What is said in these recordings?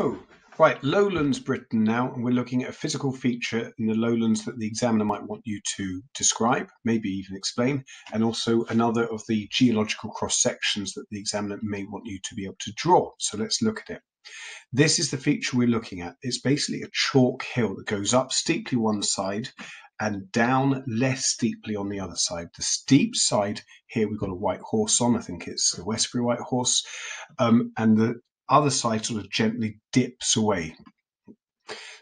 Oh, right, lowlands Britain now, and we're looking at a physical feature in the lowlands that the examiner might want you to describe, maybe even explain, and also another of the geological cross sections that the examiner may want you to be able to draw. So let's look at it. This is the feature we're looking at. It's basically a chalk hill that goes up steeply one side and down less steeply on the other side. The steep side here, we've got a white horse on. I think it's the Westbury White Horse. Um, and the other side sort of gently dips away.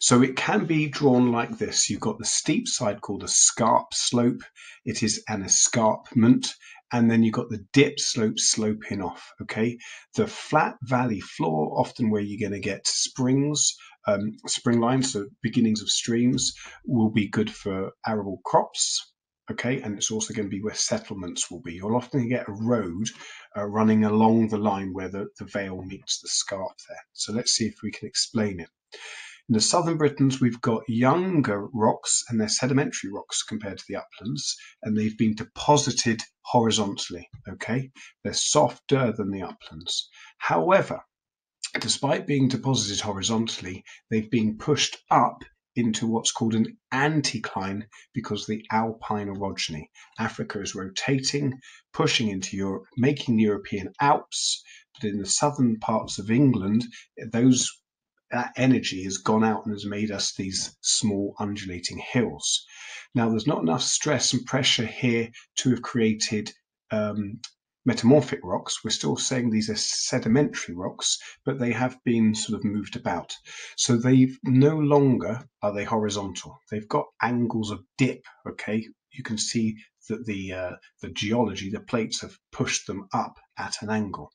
So it can be drawn like this. You've got the steep side called a scarp slope. It is an escarpment. And then you've got the dip slope sloping off. Okay. The flat valley floor, often where you're going to get springs, um, spring lines, so beginnings of streams, will be good for arable crops okay and it's also going to be where settlements will be you'll often get a road uh, running along the line where the, the vale meets the scarp there so let's see if we can explain it in the southern Britain, we've got younger rocks and they're sedimentary rocks compared to the uplands, and they've been deposited horizontally. Okay, they're softer than the uplands. However, despite being deposited horizontally, they've been pushed up into what's called an anticline because the alpine orogeny. Africa is rotating, pushing into Europe, making the European Alps, but in the southern parts of England, those that energy has gone out and has made us these small undulating hills. Now, there's not enough stress and pressure here to have created um, metamorphic rocks. We're still saying these are sedimentary rocks, but they have been sort of moved about. So they no longer are they horizontal. They've got angles of dip. Okay, you can see that the uh, the geology, the plates have pushed them up at an angle.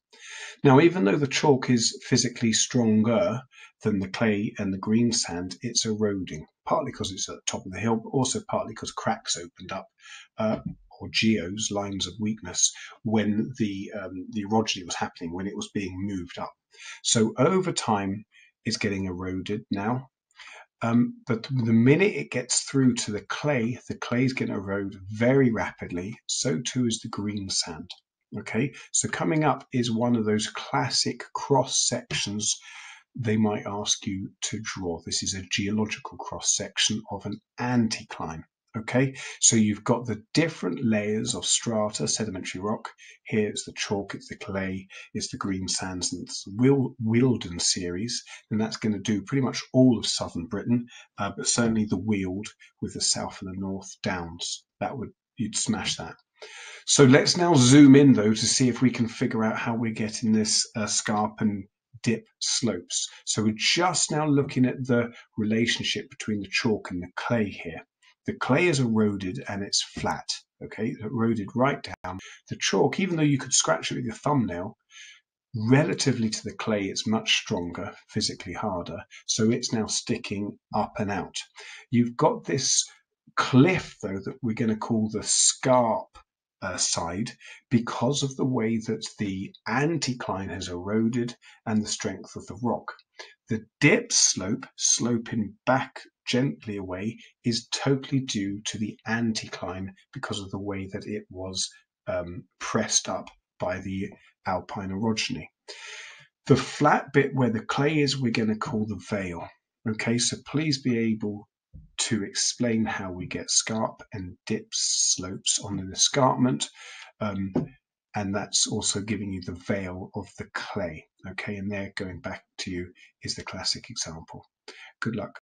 Now, even though the chalk is physically stronger than the clay and the green sand, it's eroding, partly because it's at the top of the hill, but also partly because cracks opened up. Uh, or geos, lines of weakness, when the um, the orogeny was happening, when it was being moved up. So over time, it's getting eroded now. Um, but the minute it gets through to the clay, the clay is going to erode very rapidly. So too is the green sand. Okay, so coming up is one of those classic cross sections they might ask you to draw. This is a geological cross section of an anticline. Okay, so you've got the different layers of strata, sedimentary rock. Here it's the chalk, it's the clay, it's the green sands, and it's the Wealden series. And that's going to do pretty much all of southern Britain, uh, but certainly the Weald with the south and the north downs. That would you'd smash that. So let's now zoom in though to see if we can figure out how we're getting this uh, scarp and dip slopes. So we're just now looking at the relationship between the chalk and the clay here. The clay is eroded and it's flat, okay, eroded right down. The chalk, even though you could scratch it with your thumbnail, relatively to the clay, it's much stronger, physically harder, so it's now sticking up and out. You've got this cliff, though, that we're going to call the scarp uh, side because of the way that the anticline has eroded and the strength of the rock. The dip slope, sloping back gently away, is totally due to the anticline because of the way that it was um, pressed up by the alpine orogeny. The flat bit where the clay is, we're going to call the vale. Okay, so please be able to explain how we get scarp and dip slopes on an escarpment. Um, and that's also giving you the vale of the clay. Okay, and there going back to you is the classic example. Good luck.